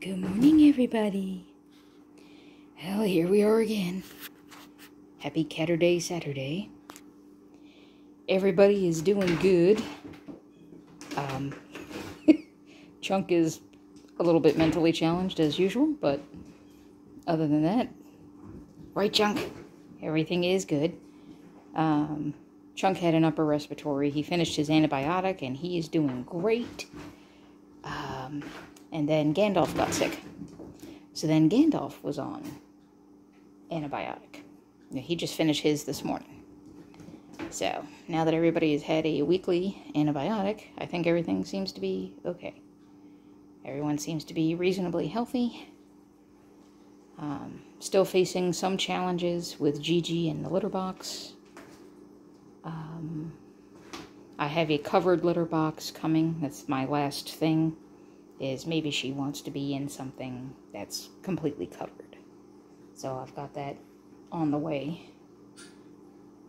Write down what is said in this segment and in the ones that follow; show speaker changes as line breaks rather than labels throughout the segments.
Good morning, everybody. Well, here we are again. Happy Catterday Saturday. Everybody is doing good. Um, Chunk is a little bit mentally challenged as usual, but other than that, right, Chunk? Everything is good. Um, Chunk had an upper respiratory. He finished his antibiotic and he is doing great. Um, and then Gandalf got sick. So then Gandalf was on antibiotic. He just finished his this morning. So now that everybody has had a weekly antibiotic, I think everything seems to be okay. Everyone seems to be reasonably healthy. Um, still facing some challenges with Gigi and the litter box. Um, I have a covered litter box coming. That's my last thing is maybe she wants to be in something that's completely covered. So I've got that on the way.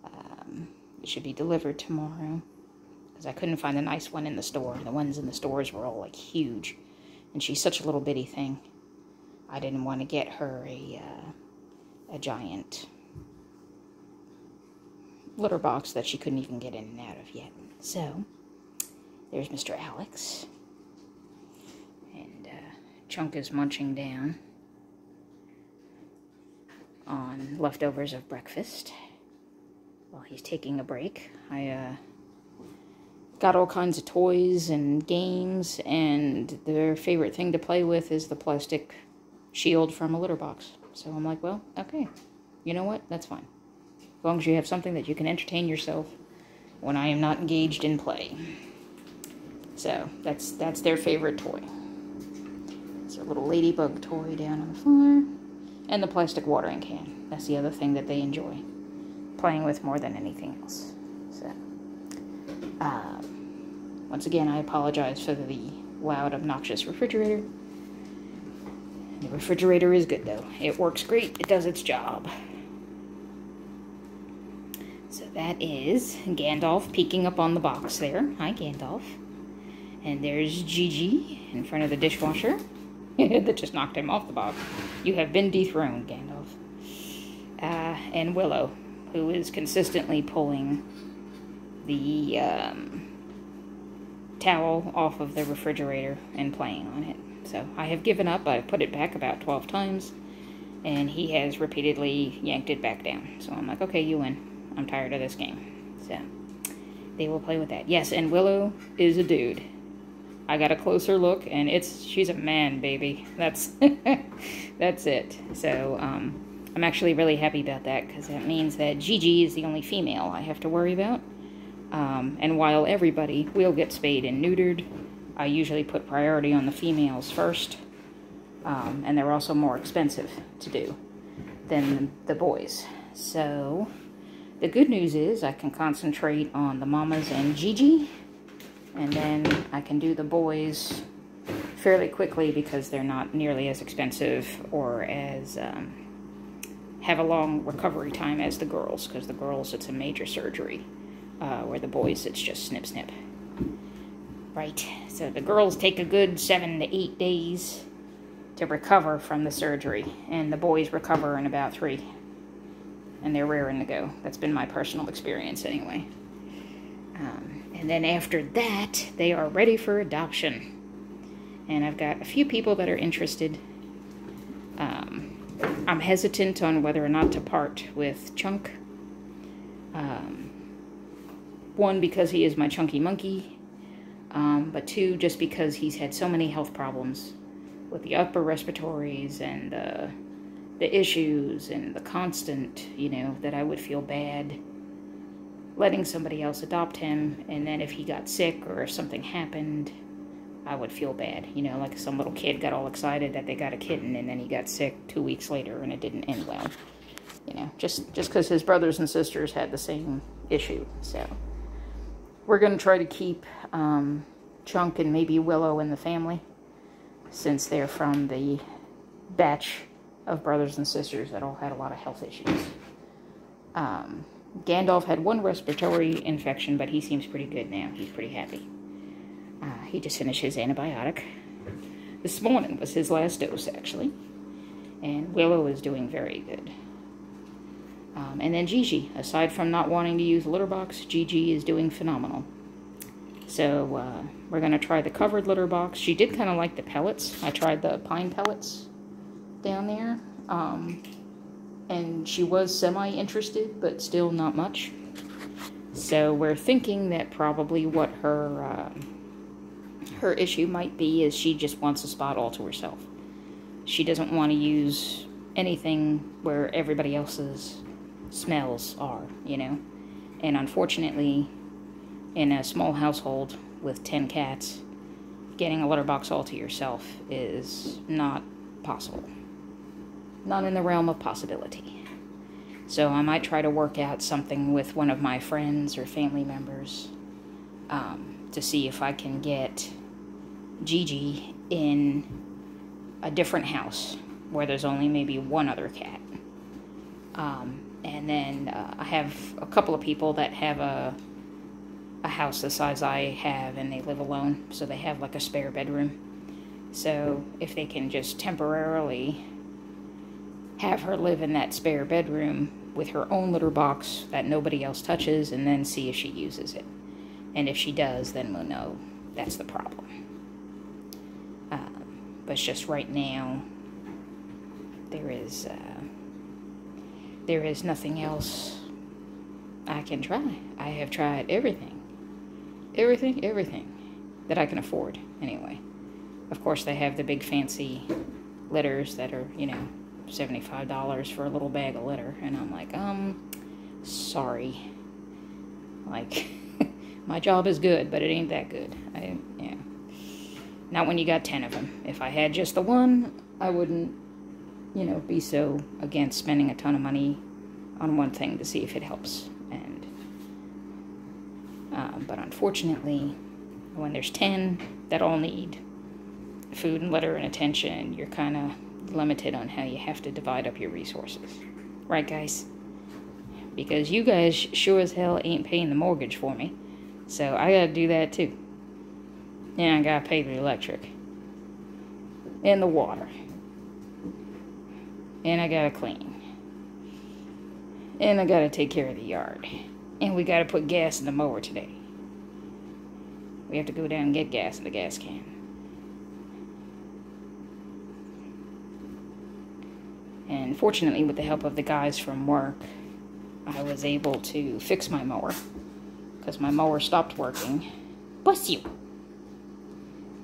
Um, it should be delivered tomorrow because I couldn't find a nice one in the store. The ones in the stores were all like huge, and she's such a little bitty thing. I didn't want to get her a uh, a giant litter box that she couldn't even get in and out of yet. So there's Mr. Alex. Chunk is munching down on leftovers of breakfast while he's taking a break. I uh, got all kinds of toys and games, and their favorite thing to play with is the plastic shield from a litter box. So I'm like, well, okay, you know what? That's fine. As long as you have something that you can entertain yourself when I am not engaged in play. So that's that's their favorite toy. It's a little ladybug toy down on the floor. And the plastic watering can. That's the other thing that they enjoy playing with more than anything else. So, um, once again, I apologize for the loud, obnoxious refrigerator. The refrigerator is good though. It works great. It does its job. So that is Gandalf peeking up on the box there. Hi, Gandalf. And there's Gigi in front of the dishwasher. that just knocked him off the box. You have been dethroned, Gandalf. Uh, and Willow, who is consistently pulling the um, towel off of the refrigerator and playing on it. So I have given up. I've put it back about 12 times, and he has repeatedly yanked it back down. So I'm like, okay, you win. I'm tired of this game. So they will play with that. Yes, and Willow is a dude. I got a closer look, and it's she's a man, baby. That's that's it. So um, I'm actually really happy about that because that means that Gigi is the only female I have to worry about. Um, and while everybody will get spayed and neutered, I usually put priority on the females first, um, and they're also more expensive to do than the boys. So the good news is I can concentrate on the mamas and Gigi and then I can do the boys fairly quickly because they're not nearly as expensive or as um, have a long recovery time as the girls because the girls it's a major surgery uh, where the boys it's just snip snip. Right so the girls take a good seven to eight days to recover from the surgery and the boys recover in about three. And they're raring to go. That's been my personal experience anyway. Um, and then after that, they are ready for adoption. And I've got a few people that are interested. Um, I'm hesitant on whether or not to part with Chunk. Um, one, because he is my chunky monkey. Um, but two, just because he's had so many health problems with the upper respiratories and uh, the issues and the constant, you know, that I would feel bad letting somebody else adopt him, and then if he got sick or if something happened, I would feel bad. You know, like some little kid got all excited that they got a kitten, and then he got sick two weeks later, and it didn't end well. You know, just just because his brothers and sisters had the same issue. So we're going to try to keep um, Chunk and maybe Willow in the family, since they're from the batch of brothers and sisters that all had a lot of health issues. Um, Gandalf had one respiratory infection, but he seems pretty good now. He's pretty happy. Uh, he just finished his antibiotic. this morning was his last dose, actually. And Willow is doing very good. Um, and then Gigi, aside from not wanting to use litter box, Gigi is doing phenomenal. So uh, we're going to try the covered litter box. She did kind of like the pellets. I tried the pine pellets down there. Um, and she was semi-interested, but still not much. So we're thinking that probably what her uh, her issue might be is she just wants a spot all to herself. She doesn't want to use anything where everybody else's smells are, you know. And unfortunately, in a small household with 10 cats, getting a litter box all to yourself is not possible. Not in the realm of possibility. So I might try to work out something with one of my friends or family members um, to see if I can get Gigi in a different house where there's only maybe one other cat. Um, and then uh, I have a couple of people that have a a house the size I have and they live alone, so they have like a spare bedroom. So if they can just temporarily have her live in that spare bedroom with her own litter box that nobody else touches and then see if she uses it. And if she does, then we'll know that's the problem. Um, but just right now, there is uh, there is nothing else I can try. I have tried everything, everything, everything that I can afford. Anyway, of course they have the big fancy litters that are you know seventy-five dollars for a little bag of litter, and I'm like, um, sorry, like. my job is good, but it ain't that good. I, yeah. Not when you got 10 of them. If I had just the one, I wouldn't, you know, be so against spending a ton of money on one thing to see if it helps. And, uh, but unfortunately, when there's 10 that all need food and litter and attention, you're kind of limited on how you have to divide up your resources. Right, guys? Because you guys sure as hell ain't paying the mortgage for me. So I gotta do that too. And I gotta pay the electric. And the water. And I gotta clean. And I gotta take care of the yard. And we gotta put gas in the mower today. We have to go down and get gas in the gas can. And fortunately, with the help of the guys from work, I was able to fix my mower because my mower stopped working. Bless you!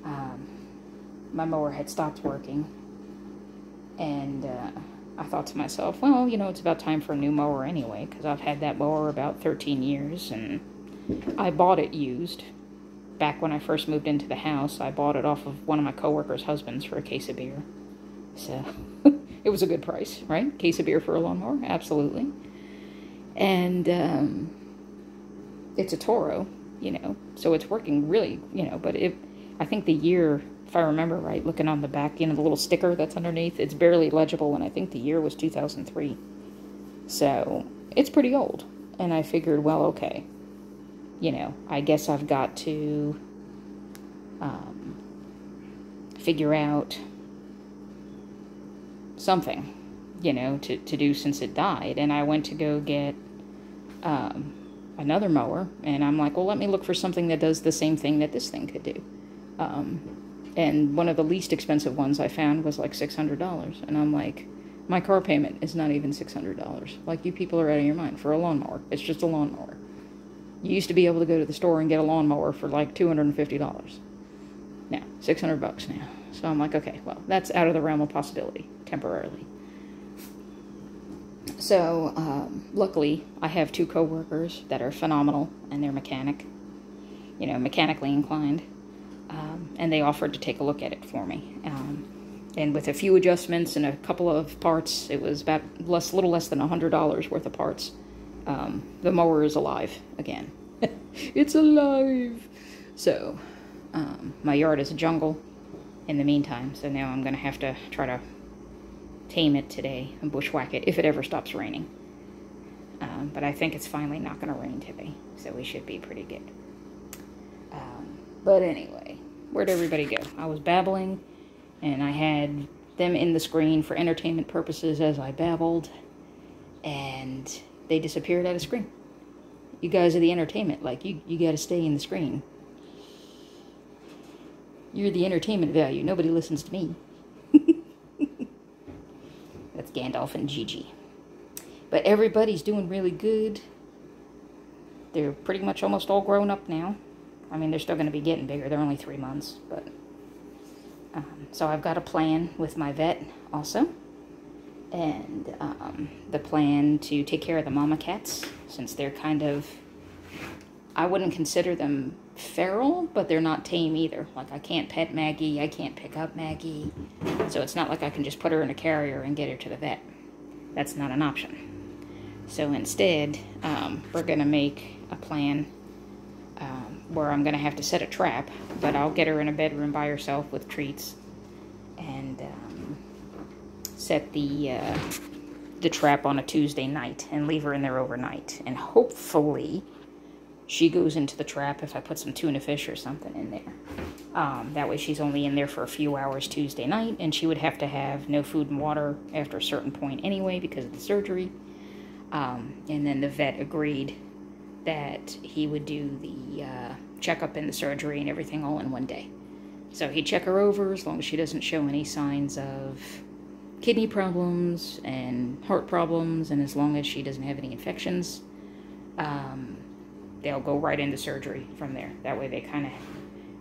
Um, my mower had stopped working, and uh, I thought to myself, well, you know, it's about time for a new mower anyway, because I've had that mower about 13 years, and I bought it used. Back when I first moved into the house, I bought it off of one of my coworkers' husbands for a case of beer. So, it was a good price, right? Case of beer for a lawnmower, absolutely. And, um, it's a Toro, you know, so it's working really, you know, but if I think the year, if I remember right, looking on the back, you know, the little sticker that's underneath, it's barely legible, and I think the year was 2003. So it's pretty old. And I figured, well, okay, you know, I guess I've got to um, figure out something, you know, to, to do since it died. And I went to go get um, another mower, and I'm like, well, let me look for something that does the same thing that this thing could do. Um, and one of the least expensive ones I found was like $600. And I'm like, my car payment is not even $600. Like, you people are out of your mind for a lawnmower. It's just a lawnmower. You used to be able to go to the store and get a lawnmower for like $250. Now, 600 bucks now. So I'm like, okay, well, that's out of the realm of possibility, temporarily. So, um, luckily, I have two coworkers that are phenomenal, and they're mechanic, you know, mechanically inclined, um, and they offered to take a look at it for me. Um, and with a few adjustments and a couple of parts, it was about less, little less than a hundred dollars worth of parts. Um, the mower is alive again. it's alive. So, um, my yard is a jungle. In the meantime, so now I'm gonna have to try to tame it today and bushwhack it if it ever stops raining. Um, but I think it's finally not going to rain today, so we should be pretty good. Um, but anyway, where'd everybody go? I was babbling, And I had them in the screen for entertainment purposes as I babbled, and they disappeared out of screen. You guys are the entertainment. Like, you, you got to stay in the screen. You're the entertainment value. Nobody listens to me. Gandalf and Gigi. But everybody's doing really good. They're pretty much almost all grown up now. I mean, they're still going to be getting bigger. They're only three months, but... Um, so I've got a plan with my vet also. And um, the plan to take care of the mama cats, since they're kind of... I wouldn't consider them feral, but they're not tame either. Like, I can't pet Maggie, I can't pick up Maggie. So it's not like I can just put her in a carrier and get her to the vet. That's not an option. So instead, um, we're going to make a plan um, where I'm going to have to set a trap, but I'll get her in a bedroom by herself with treats and um, set the uh, the trap on a Tuesday night and leave her in there overnight. And hopefully she goes into the trap if I put some tuna fish or something in there. Um, that way she's only in there for a few hours Tuesday night, and she would have to have no food and water after a certain point anyway because of the surgery. Um, and then the vet agreed that he would do the uh, checkup and the surgery and everything all in one day. So he'd check her over as long as she doesn't show any signs of kidney problems and heart problems, and as long as she doesn't have any infections, um, they'll go right into surgery from there. That way they kind of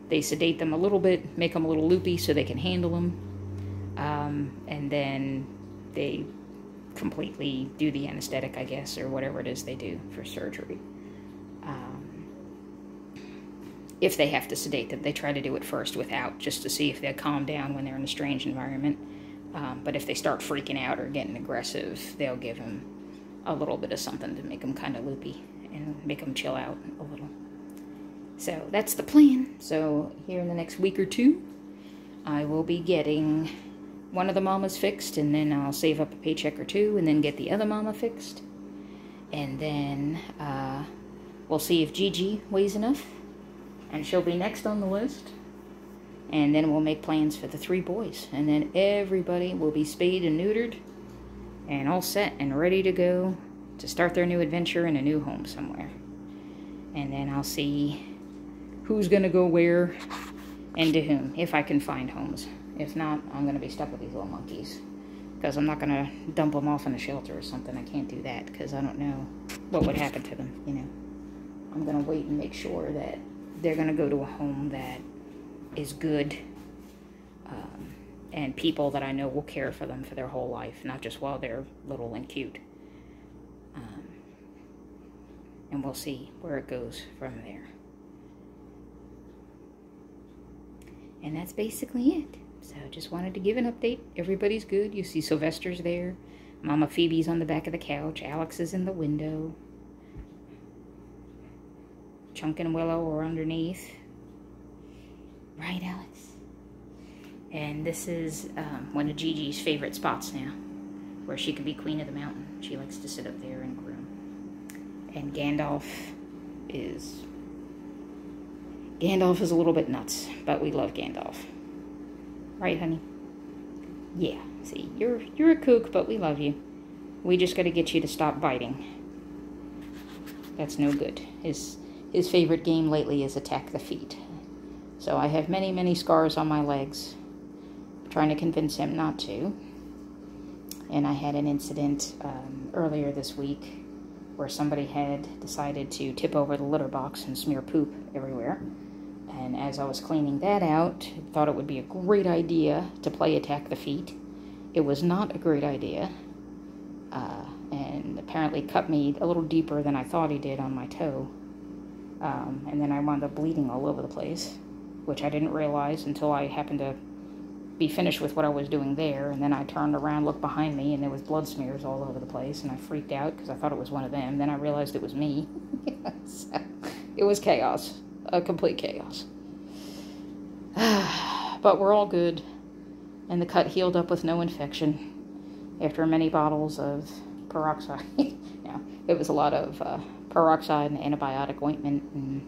they sedate them a little bit, make them a little loopy so they can handle them, um, and then they completely do the anesthetic, I guess, or whatever it is they do for surgery. Um, if they have to sedate them, they try to do it first without, just to see if they'll calm down when they're in a strange environment. Um, but if they start freaking out or getting aggressive, they'll give them a little bit of something to make them kind of loopy and make them chill out a little. So that's the plan. So here in the next week or two, I will be getting one of the mamas fixed, and then I'll save up a paycheck or two, and then get the other mama fixed. And then uh, we'll see if Gigi weighs enough, and she'll be next on the list. And then we'll make plans for the three boys, and then everybody will be spayed and neutered, and all set and ready to go to start their new adventure in a new home somewhere. And then I'll see who's gonna go where and to whom, if I can find homes. If not, I'm going to be stuck with these little monkeys. Because I'm not going to dump them off in a shelter or something. I can't do that because I don't know what would happen to them, you know. I'm going to wait and make sure that they're going to go to a home that is good um, and people that I know will care for them for their whole life, not just while they're little and cute. Um, and we'll see where it goes from there. And that's basically it. So I just wanted to give an update. Everybody's good. You see Sylvester's there. Mama Phoebe's on the back of the couch. Alex is in the window. Chunk and Willow are underneath. Right, Alex? And this is um, one of Gigi's favorite spots now, where she can be queen of the mountain. She likes to sit up there and groom. And Gandalf is... Gandalf is a little bit nuts, but we love Gandalf. Right, honey? Yeah, see, you're, you're a kook, but we love you. We just gotta get you to stop biting. That's no good. His, his favorite game lately is Attack the Feet. So I have many, many scars on my legs. trying to convince him not to. And I had an incident um, earlier this week where somebody had decided to tip over the litter box and smear poop everywhere. And as I was cleaning that out, thought it would be a great idea to play Attack the Feet. It was not a great idea. Uh, and apparently cut me a little deeper than I thought he did on my toe. Um, and then I wound up bleeding all over the place, which I didn't realize until I happened to be finished with what I was doing there. And then I turned around, looked behind me, and there was blood smears all over the place. And I freaked out because I thought it was one of them. Then I realized it was me. so, it was chaos a complete chaos. but we're all good, and the cut healed up with no infection after many bottles of peroxide. yeah, it was a lot of uh, peroxide and antibiotic ointment and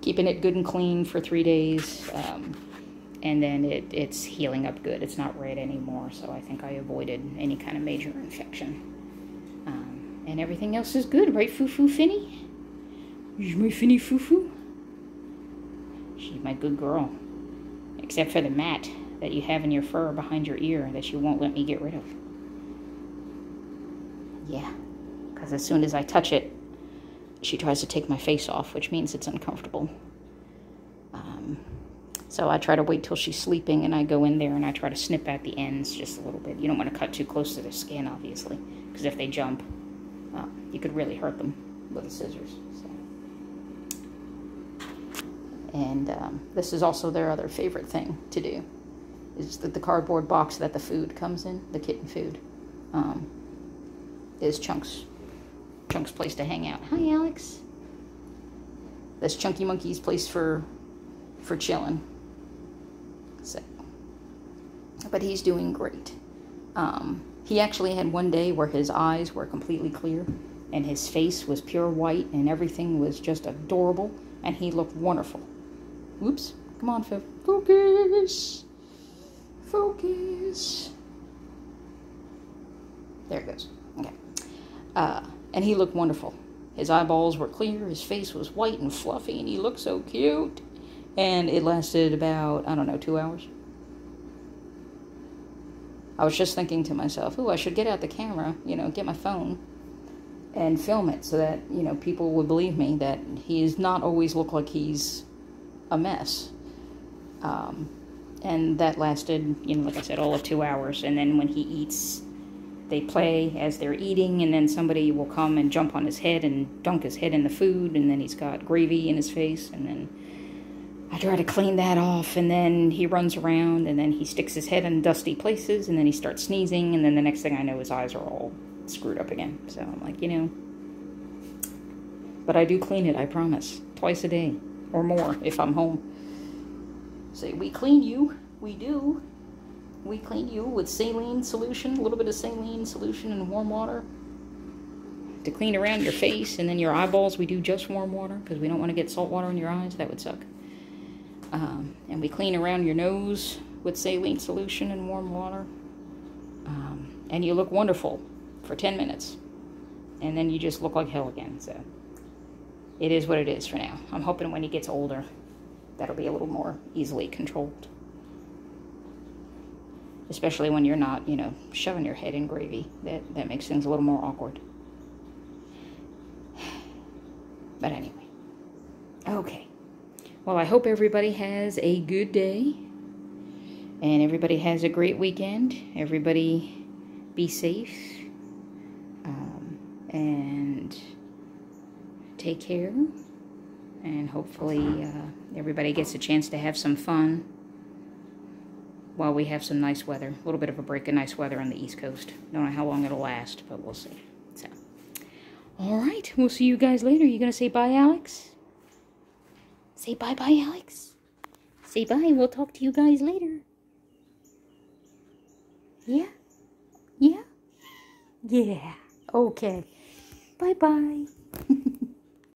keeping it good and clean for three days. Um, and then it, it's healing up good. It's not red anymore, so I think I avoided any kind of major infection. Um, and everything else is good, right, Foo Foo Finny? She's my Finny Foo Foo. She's my good girl. Except for the mat that you have in your fur behind your ear that you won't let me get rid of. Yeah, because as soon as I touch it, she tries to take my face off, which means it's uncomfortable. So I try to wait till she's sleeping and I go in there and I try to snip at the ends just a little bit. You don't want to cut too close to their skin, obviously, because if they jump, uh, you could really hurt them with the scissors. So. And um, this is also their other favorite thing to do, is that the cardboard box that the food comes in, the kitten food, um, is Chunks Chunk's place to hang out. Hi, Alex. That's Chunky Monkey's place for for chilling. But he's doing great. Um, he actually had one day where his eyes were completely clear and his face was pure white and everything was just adorable and he looked wonderful. Whoops. Come on. Focus. Focus. There it goes. Okay. Uh, and he looked wonderful. His eyeballs were clear, his face was white and fluffy, and he looked so cute. And it lasted about, I don't know, two hours. I was just thinking to myself, oh, I should get out the camera, you know, get my phone and film it so that, you know, people would believe me that he does not always look like he's a mess. Um, and that lasted, you know, like I said, all of two hours. And then when he eats they play as they're eating, and then somebody will come and jump on his head and dunk his head in the food, and then he's got gravy in his face, and then I try to clean that off, and then he runs around, and then he sticks his head in dusty places, and then he starts sneezing, and then the next thing I know, his eyes are all screwed up again. So I'm like, you know. But I do clean it, I promise. Twice a day, or more, if I'm home. Say, we clean you. We do we clean you with saline solution, a little bit of saline solution and warm water to clean around your face and then your eyeballs we do just warm water because we don't want to get salt water in your eyes that would suck um, and we clean around your nose with saline solution and warm water um, and you look wonderful for 10 minutes and then you just look like hell again so it is what it is for now i'm hoping when he gets older that'll be a little more easily controlled especially when you're not, you know, shoving your head in gravy. That, that makes things a little more awkward. But anyway. Okay. Well, I hope everybody has a good day. And everybody has a great weekend. Everybody be safe. Um, and take care. And hopefully uh, everybody gets a chance to have some fun while we have some nice weather. A little bit of a break of nice weather on the East Coast. Don't know how long it'll last, but we'll see. So, all right. We'll see you guys later. You going to say bye, Alex? Say bye-bye, Alex. Say bye. We'll talk to you guys later. Yeah? Yeah? Yeah. Okay. Bye-bye.